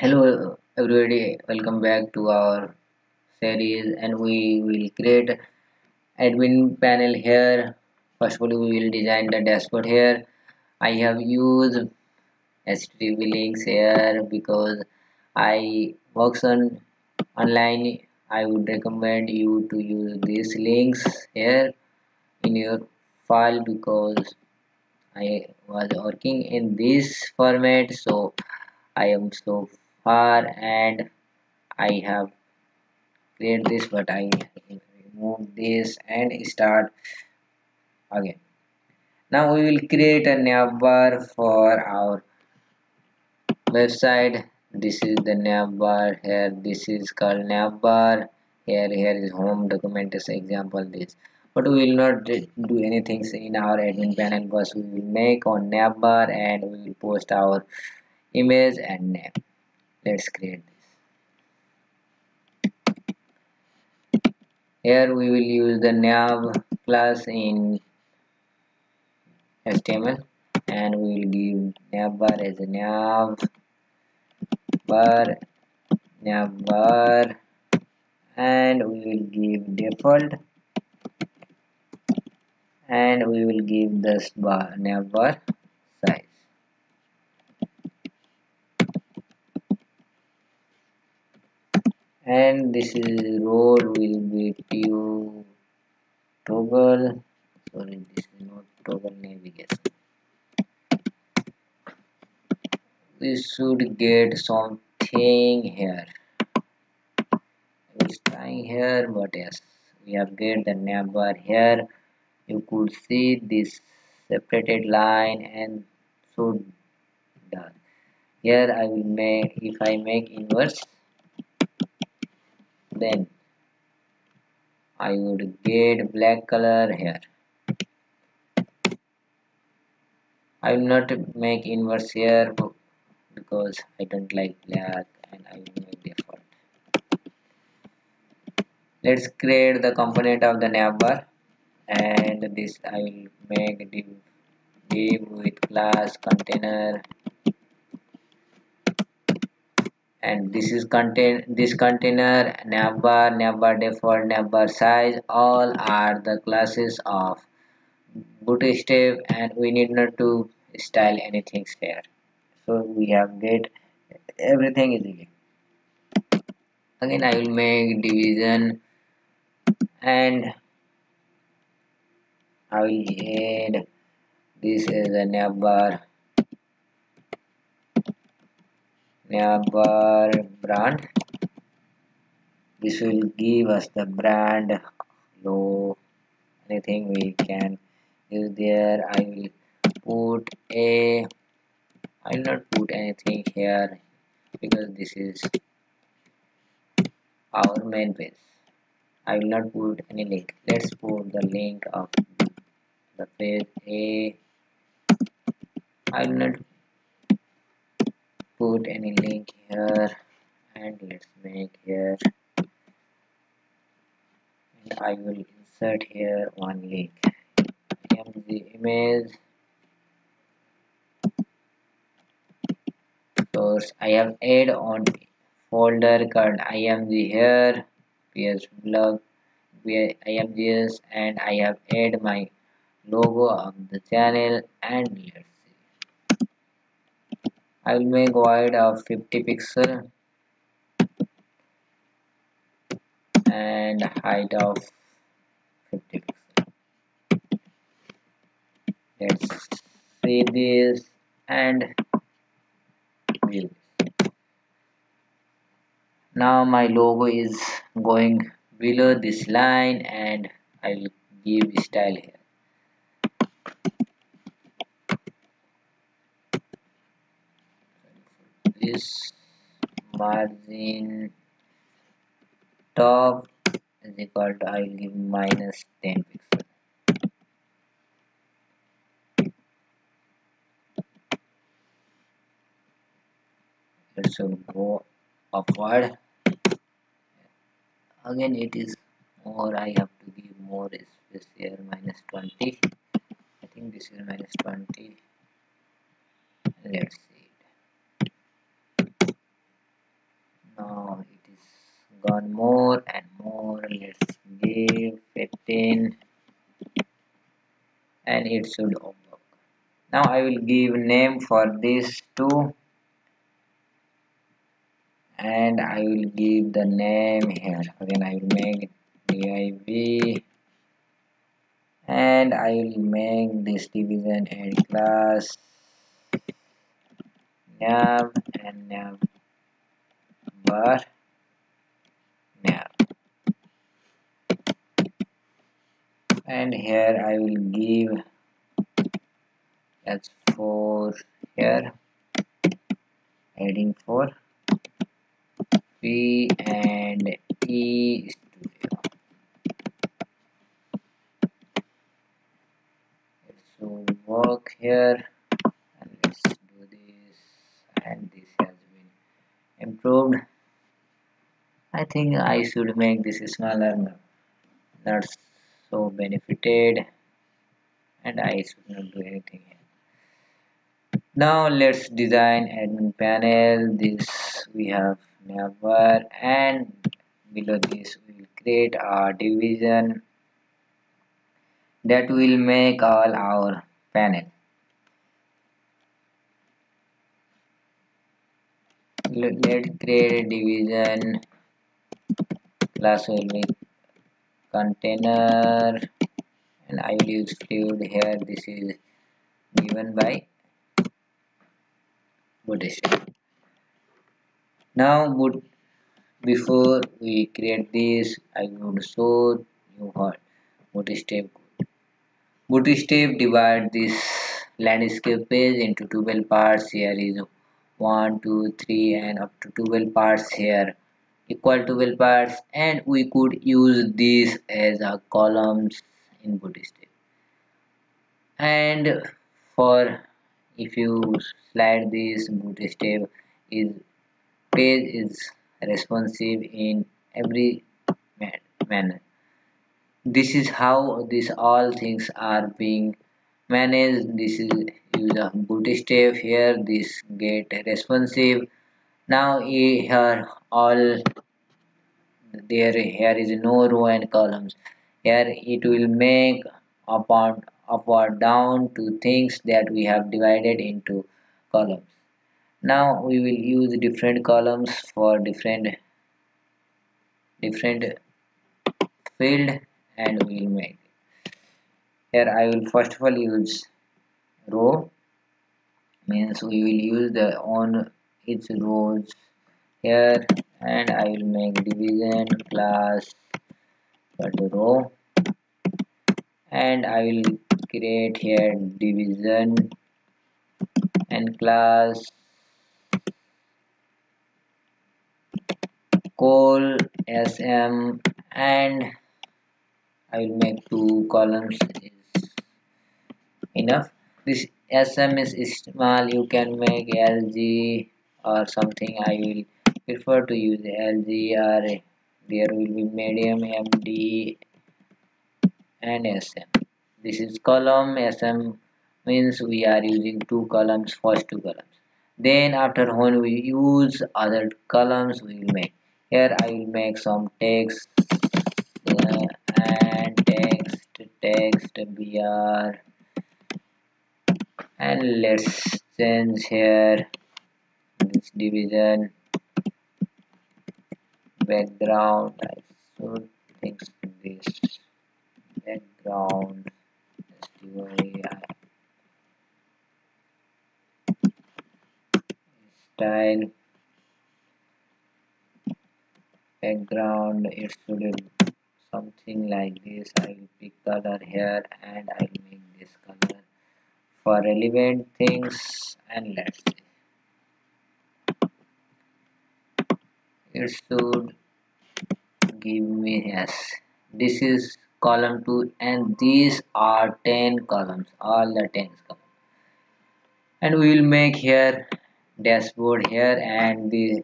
hello everybody. Welcome back to our series and we will create admin panel here. First of all we will design the dashboard here. I have used http links here because i works on online. I would recommend you to use these links here in your file because i was working in this format so i am so far and I have create this but I remove this and start again. Now we will create a navbar for our website. This is the navbar here. This is called navbar. Here here is home documentation example this. But we will not do anything in our admin panel because we will make on navbar and we will post our image and name let's create this. Here we will use the nav class in html and we will give navbar as a nav bar navbar and we will give default and we will give this bar navbar size and this is role will be to toggle. Sorry this is not toggle navigation. We should get something here. It's trying here but yes we have get the navbar here. You could see this separated line and so done. Here I will make if I make inverse then I would get black color here I will not make inverse here because I don't like black and I will make default. Let's create the component of the navbar and this I will make div, div with class container and this is contain this container navbar navbar default navbar size all are the classes of bootstrap and we need not to style anything here so we have get everything easily again i will make division and i will add this is a navbar navbar brand. This will give us the brand logo. Anything we can use there. I will put a i will not put anything here because this is our main page. I will not put any link. Let's put the link of the page a. I will not put any link here and let's make here. And I will insert here one link. The image. Source I have add on folder called img here ps blog imgs and I have add my logo of the channel and let's I will make wide of 50 pixel and height of 50 pixel. Let's see this and view. Now my logo is going below this line and I will give style here this margin top is equal to I give minus 10 pixel. It should go upward. Again it is more I have to give more space here minus 20 I think this is minus 20 let's gone more and more. Let's give 15 and it should work. Now I will give name for this too and I will give the name here. Again I will make div and I will make this division add class nav and nav bar nav and here I will give h4 here adding 4 P and E studio. So work here and let's do this and this has been improved. I think I should make this smaller not so benefited and I should not do anything here. Now let's design admin panel. This we have never and below this we will create a division that will make all our panel let's create a division class will be container. And I will use fluid here this is given by bootstrap now before we create this I would show you what bootstrap bootstrap divide this landscape page into 12 parts. Here is 1 2 3 and up to 12 parts here equal to 12 parts and we could use this as a columns in bootstrap and for if you slide this bootstrap is page is responsive in every manner. This is how these all things are being managed. This is use of bootstrap here. This get responsive now here all there here is no row and columns. Here it will make upon up or down to things that we have divided into columns. Now we will use different columns for different different field and we will make. Here I will first of all use row. Means we will use the on its rows here and I will make division class the row. And I will create here division and class col sm and I will make two columns is enough. This sm is small. You can make lg or something I will prefer to use lg or there will be medium md and sm this is column sm means we are using two columns first two columns. Then after when we use other columns we will make. Here I will make some text uh, and text text br and let's change here division background I should fix this. Background style. Background it should be something like this. I will pick color here and I will make this color for relevant things and let's see it should give me yes this is column 2 and these are 10 columns all the 10 columns. And we will make here dashboard here and the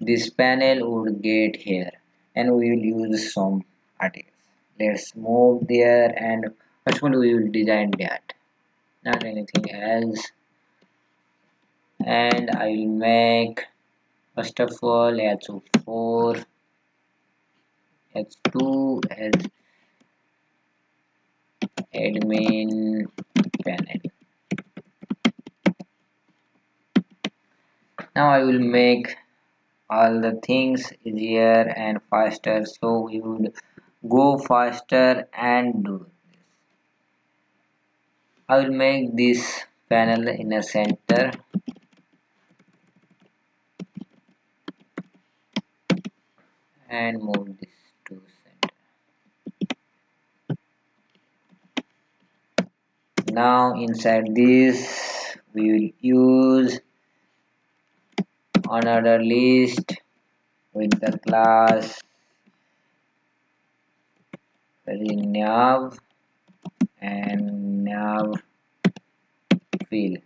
this panel would get here. And we will use some articles. Let's move there and first of all we will design that. Not anything else. And I will make first of all h4 h2 as admin panel. Now I will make all the things easier and faster so we would go faster and do this. I will make this panel in a center and move this to center. Now inside this we will use another list with the class nav and nav fill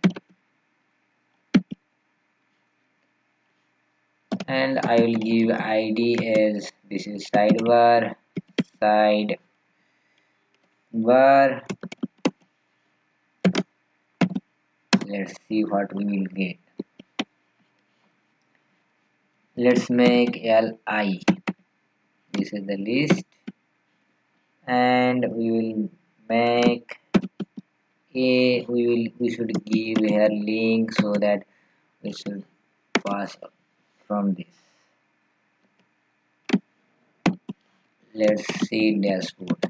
and I will give ID as this is sidebar side bar. Let's see what we will get. Let's make li this is the list. And we will make a we will we should give here link so that we should pass from this. Let's see dashboard.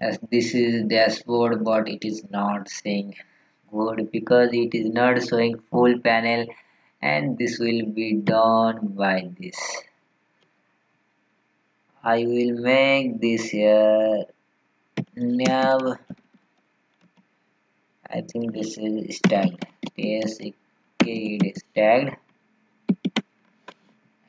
As this is dashboard but it is not saying good because it is not showing full panel and this will be done by this. I will make this here nav I think this is tagged yes it is tagged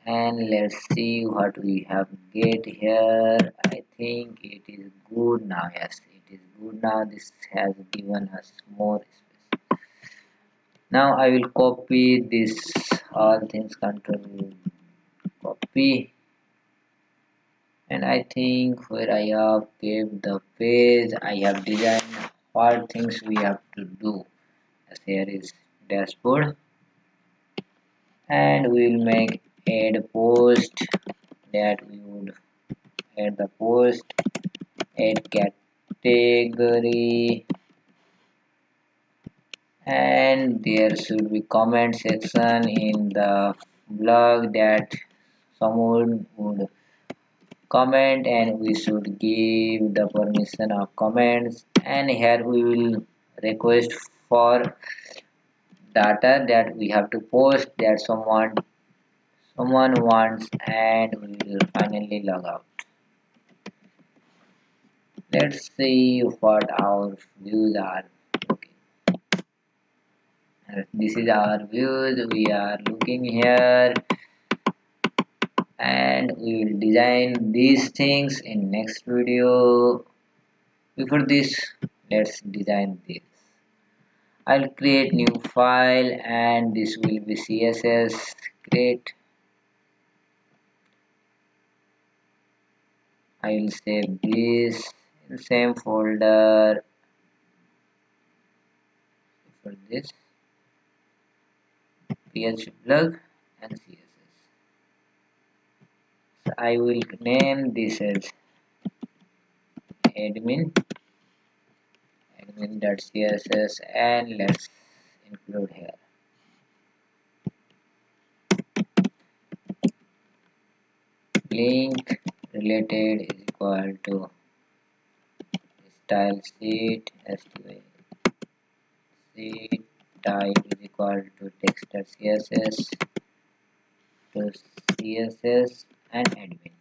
and let's see what we have get here. I think it is good now. Yes it is good now. This has given us more space. Now i will copy this all things control copy. And i think where i have gave the page i have designed what things we have to do. As here is dashboard. And we will make add post that we would add the post add category. And there should be comment section in the blog that someone would comment and we should give the permission of comments and here we will request for data that we have to post that someone someone wants and we will finally log out. Let's see what our views are. Okay. This is our views. We are looking here and we will design these things in next video. Before this let's design this. I'll create new file and this will be CSS create I will save this in same folder. For this PHP blog and CSS so I will name this as admin admin.css and let's include here. Link related is equal to style sheet sheet type is equal to text css to css and admin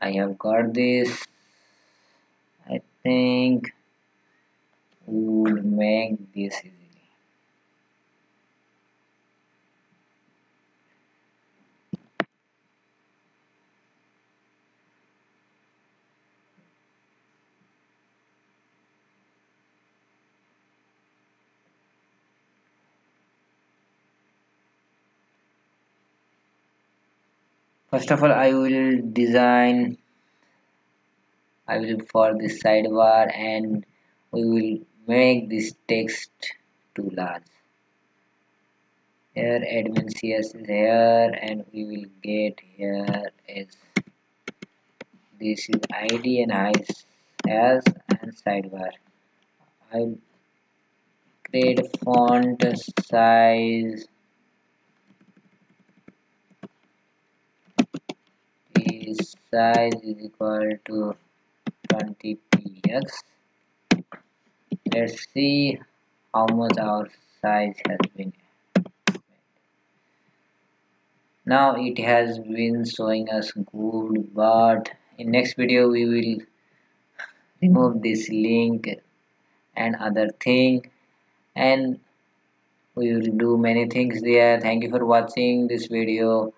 I have got this. I think would make this first of all I will design I will for this sidebar and we will make this text too large. Here admin cs is here and we will get here is this is id and I as and sidebar. I'll create font size is size is equal to 20 px. Let's see how much our size has been. Now it has been showing us good but in next video we will remove this link and other thing and we will do many things there. Thank you for watching this video